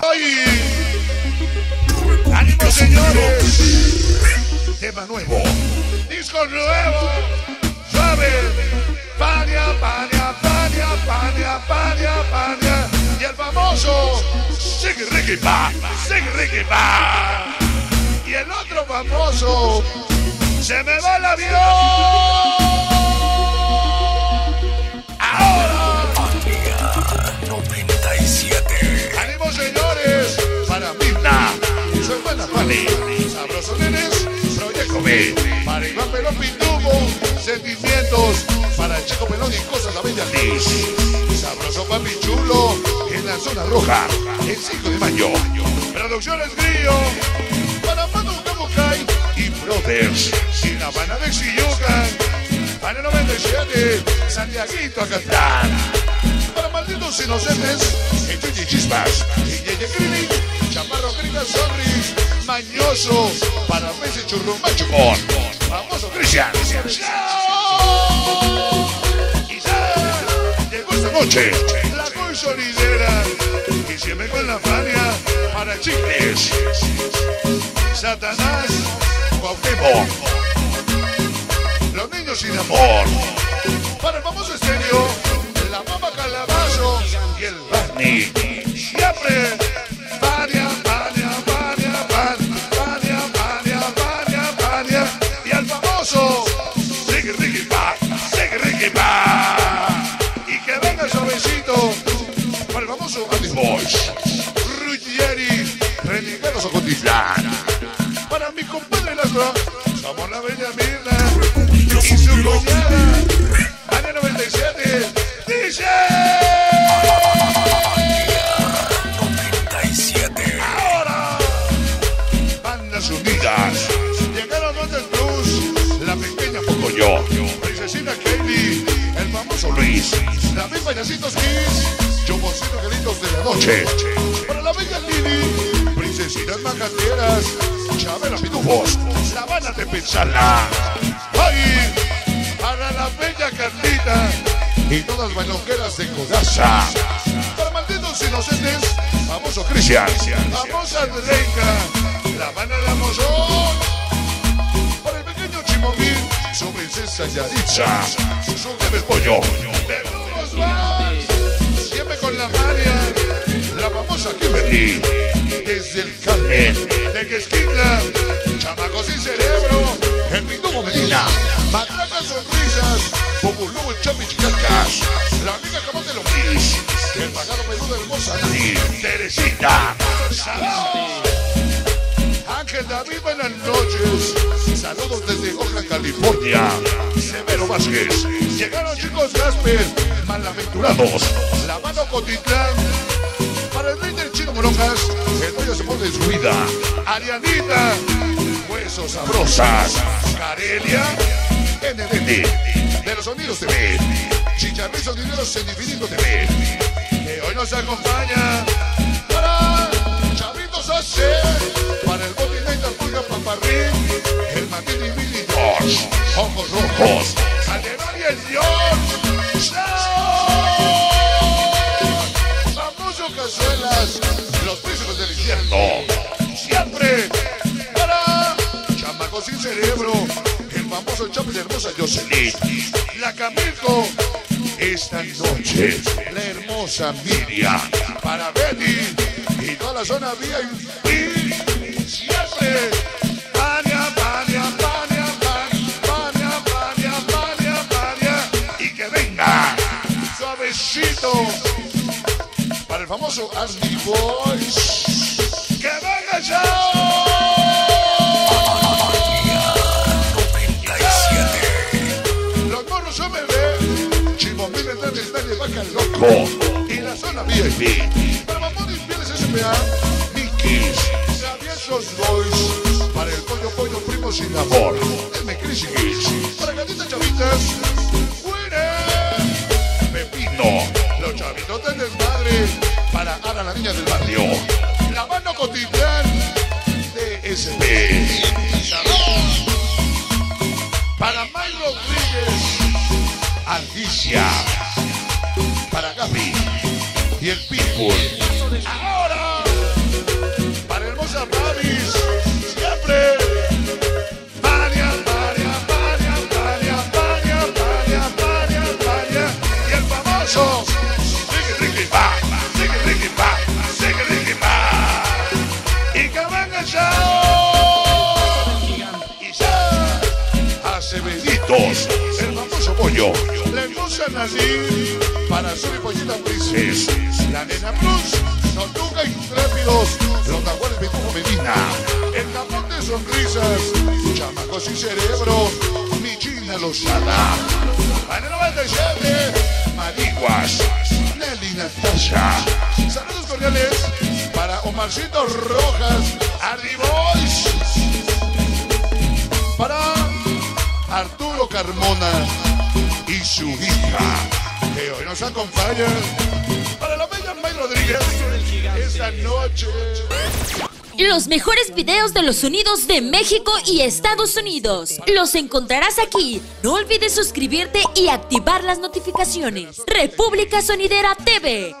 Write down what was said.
¡Ay! ¡Ánimo, señores! Tema nuevo, disco nuevo, suave. Pania, pania, pania, pania, pania, pania. Y el famoso Sig Ricky Pa, Sig Ricky Pa. Y el otro famoso, se me va el avión. Para Iván Pelón Pintubo, Sentimientos, para el Chico Pelón y Cosas la Bella Liz, Sabroso Papi Chulo, en la zona roja, el 5 de mayo, Producciones Grillo, para Manu Camucay y Brothers, y la Habana de Xiyucan, para el 97, Santiaguito a cantar para malditos inocentes, el Chuchi Chispas, y Yeye Grilling, Chaparro Grita Sonris, Mañoso, para Messi Churro Machucón, famoso Cristian. Llegó esta noche, la consolidera, y siempre con la fania, para chicles, Satanás, Cuauhtémoc, los niños sin amor, para el famoso estéreo, la mama calabazo y el Barney. Para mi compadre Lastra, somos la bella Mirna. Y su cuñada, Año 97, dice. 97. Ahora, bandas unidas. Llegaron los del Blues, la pequeña Pocoyo, Princesina Kelly, el famoso Luis, la misma Payasitos Kiss, Chomocito Gelitos de la Noche. Para la bella Lili, Princesitas Macateras, Chabela Pitufos, la Habana de Pensarla. ¡Ay! Para la bella Carlita y todas las de Codaza. Para malditos inocentes, famoso Cristian, famosa Reina, la Habana de Amozón. Para el pequeño Chimomín, su princesa Yaritza, su bebé pollo, Verduros más, siempre con la María, la famosa Kimberly, desde el Carmen, de Quesquitla, chamacos sin cerebro, el Pintumo Medina, matracas sonrisas, Populú, el Chapi Chicalcas, la amiga Camón de los Gris, el pagado peludo hermosa Nani, Teresita, Salud. Ángel David, buenas noches. Saludos desde Oakland, California. Severo Vázquez. Llegaron chicos Gasper, malaventurados. La mano Cotitlán. Para el rey del chino Morongas, el rollo se pone en su vida. Arianita, huesos sabrosas. Carelia, NDT. De los sonidos TV. Chicharrizos dineros en Infinito TV. Que hoy nos acompaña para Chavitos AC, para el Botineta Pulga Paparrín, el Martín y Billy Ojos Rojos, de hermosa Jocelyn, la Camilco, esta noche, la hermosa Miriam, para Betty y toda la zona VIP. Siempre, Pania, Pania, y que venga suavecito para el famoso Ashley Boys. ¡Que venga ya! Y la zona VIP. Para Mamón y Pieles SPA, Mikis, Traviesos Boys, para el pollo pollo primo sin amor, M. Kids, para gatitas chavitas, Winner, Pepino, los chavitos del desmadre, para Ana la niña del barrio, la mano cotidiana, DSP, Salud. Para May Rodríguez, Alicia, para Gaby y el Pitbull. Ahora, para hermosa Mavis, siempre. María, María, María, María, María, María, María, María. Y el famoso, Ricky, Ricky, va, Ricky, Ricky, va, Ricky, Ricky, va. Y Cabanga Chao. Y ya, hace besitos, el famoso pollo así para su pollita Princess. La nena Plus, Notuca Intrépidos, los Tajuanes Pitufo Medina. El tapón de sonrisas, chamacos y cerebros, mi China Lozada. Para el 97, Mariguas, Nelly Natasha. Saludos cordiales para Omarcito Rojas, Arribois. Para Arturo Carmona y su hija, que hoy nos acompaña. Para la bella May Rodríguez, esta noche. Los mejores videos de los sonidos de México y Estados Unidos. Los encontrarás aquí. No olvides suscribirte y activar las notificaciones. República Sonidera TV.